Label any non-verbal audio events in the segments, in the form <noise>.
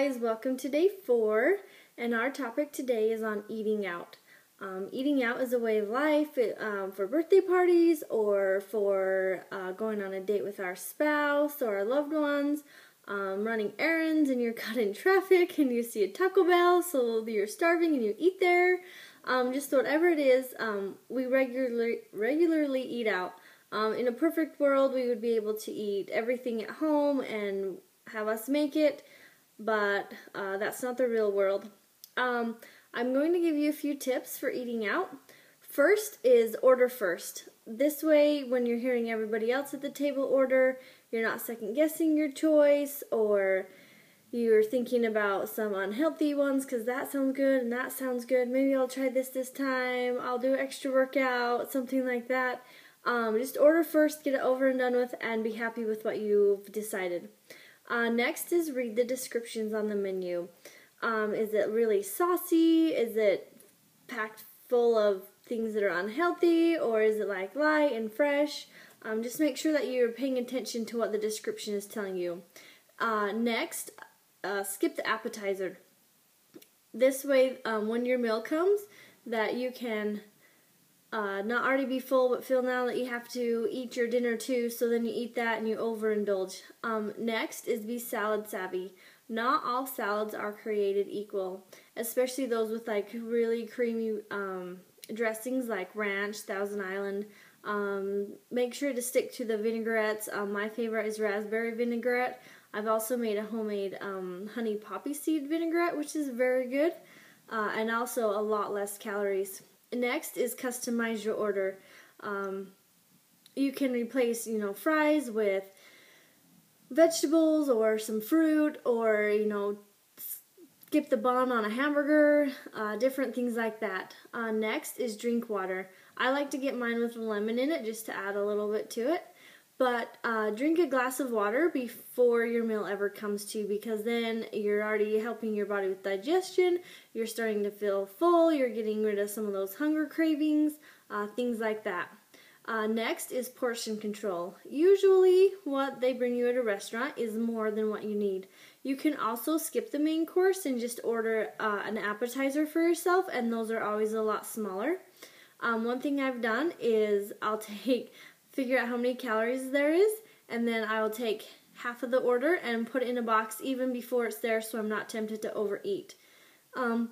guys, welcome to day four, and our topic today is on eating out. Um, eating out is a way of life um, for birthday parties or for uh, going on a date with our spouse or our loved ones, um, running errands and you're <laughs> caught in traffic and you see a Taco Bell, so you're starving and you eat there. Um, just whatever it is, um, we regularly regularly eat out. Um, in a perfect world, we would be able to eat everything at home and have us make it, but uh, that's not the real world. Um, I'm going to give you a few tips for eating out. First is order first. This way, when you're hearing everybody else at the table order, you're not second guessing your choice or you're thinking about some unhealthy ones because that sounds good and that sounds good. Maybe I'll try this this time. I'll do extra workout, something like that. Um, just order first, get it over and done with, and be happy with what you've decided. Uh, next is read the descriptions on the menu. Um, is it really saucy? Is it packed full of things that are unhealthy? Or is it like light and fresh? Um, just make sure that you're paying attention to what the description is telling you. Uh, next, uh, skip the appetizer. This way, um, when your meal comes, that you can uh, not already be full, but feel now that you have to eat your dinner too, so then you eat that and you overindulge. Um, next is be salad savvy. Not all salads are created equal, especially those with like really creamy um, dressings like ranch, Thousand Island. Um, make sure to stick to the vinaigrettes. Um, my favorite is raspberry vinaigrette. I've also made a homemade um, honey poppy seed vinaigrette, which is very good, uh, and also a lot less calories. Next is customize your order. Um, you can replace, you know, fries with vegetables or some fruit or, you know, skip the bun on a hamburger, uh, different things like that. Uh, next is drink water. I like to get mine with lemon in it just to add a little bit to it. But uh, drink a glass of water before your meal ever comes to because then you're already helping your body with digestion. You're starting to feel full. You're getting rid of some of those hunger cravings, uh, things like that. Uh, next is portion control. Usually, what they bring you at a restaurant is more than what you need. You can also skip the main course and just order uh, an appetizer for yourself, and those are always a lot smaller. Um, one thing I've done is I'll <laughs> take figure out how many calories there is, and then I will take half of the order and put it in a box even before it's there so I'm not tempted to overeat. Um,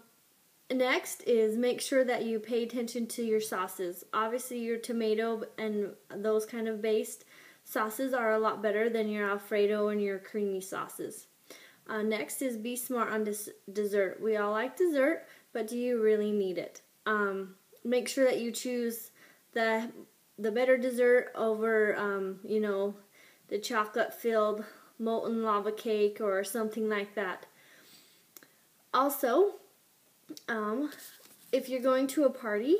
next is make sure that you pay attention to your sauces. Obviously, your tomato and those kind of based sauces are a lot better than your Alfredo and your creamy sauces. Uh, next is be smart on des- dessert. We all like dessert, but do you really need it? Um, make sure that you choose the the better dessert over, um, you know, the chocolate filled molten lava cake or something like that. Also, um, if you're going to a party,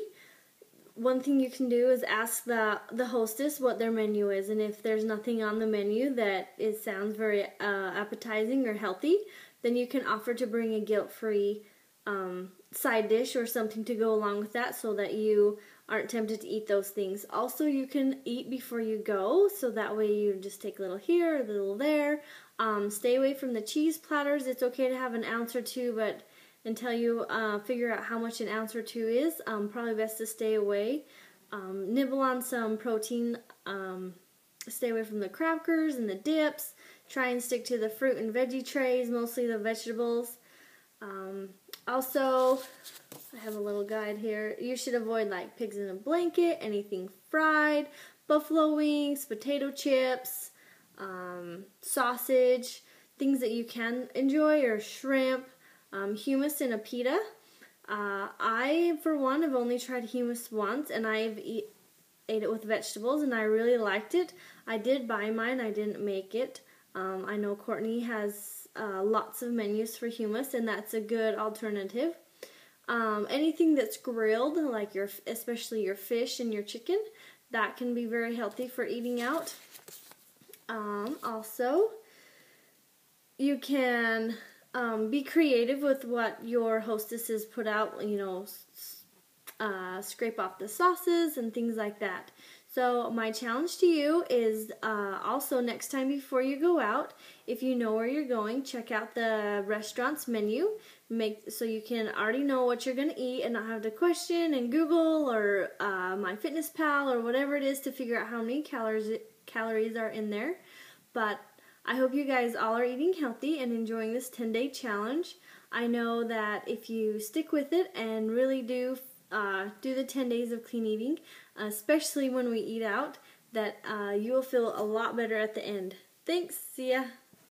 one thing you can do is ask the the hostess what their menu is, and if there's nothing on the menu that it sounds very uh, appetizing or healthy, then you can offer to bring a guilt-free um, side dish or something to go along with that, so that you aren't tempted to eat those things. Also, you can eat before you go, so that way you just take a little here, a little there. Um, stay away from the cheese platters. It's okay to have an ounce or two, but until you uh, figure out how much an ounce or two is, um, probably best to stay away. Um, nibble on some protein. Um, stay away from the crackers and the dips. Try and stick to the fruit and veggie trays, mostly the vegetables. Also, I have a little guide here. You should avoid like pigs in a blanket, anything fried, buffalo wings, potato chips, um, sausage, things that you can enjoy, or shrimp, um, hummus in a pita. Uh, I, for one, have only tried hummus once, and I've eat, ate it with vegetables, and I really liked it. I did buy mine, I didn't make it. Um, I know Courtney has uh, lots of menus for hummus, and that's a good alternative. Um, anything that's grilled, like your, especially your fish and your chicken, that can be very healthy for eating out. Um, also, you can um, be creative with what your hostesses put out. You know, uh, scrape off the sauces and things like that. So, my challenge to you is uh, also next time before you go out, if you know where you're going, check out the restaurant's menu. Make so you can already know what you're gonna eat and not have to question and Google or uh, MyFitnessPal or whatever it is to figure out how many calories calories are in there. But I hope you guys all are eating healthy and enjoying this 10 day challenge. I know that if you stick with it and really do uh, do the 10 days of clean eating, especially when we eat out, that uh, you will feel a lot better at the end. Thanks. See ya.